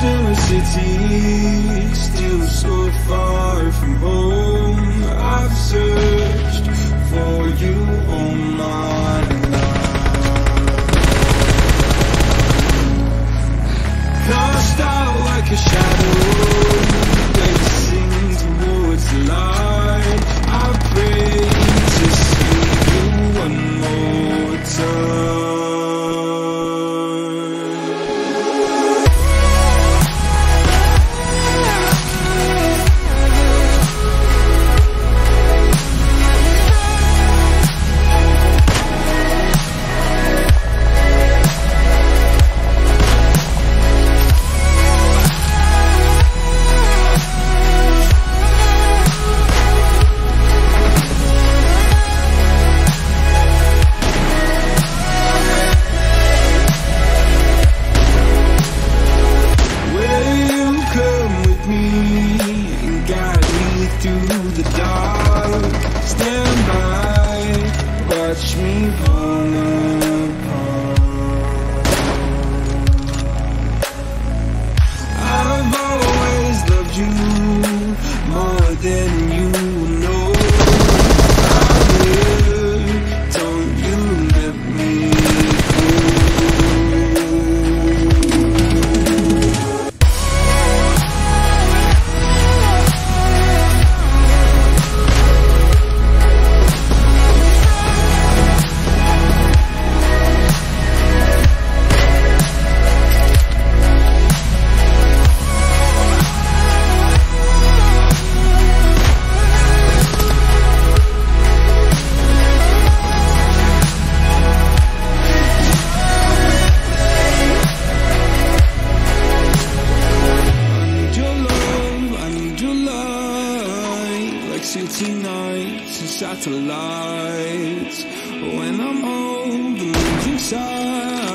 After a city still so far from home. I Stand by, watch me fall apart. I've always loved you more than city nights and satellites When I'm old, the moon's inside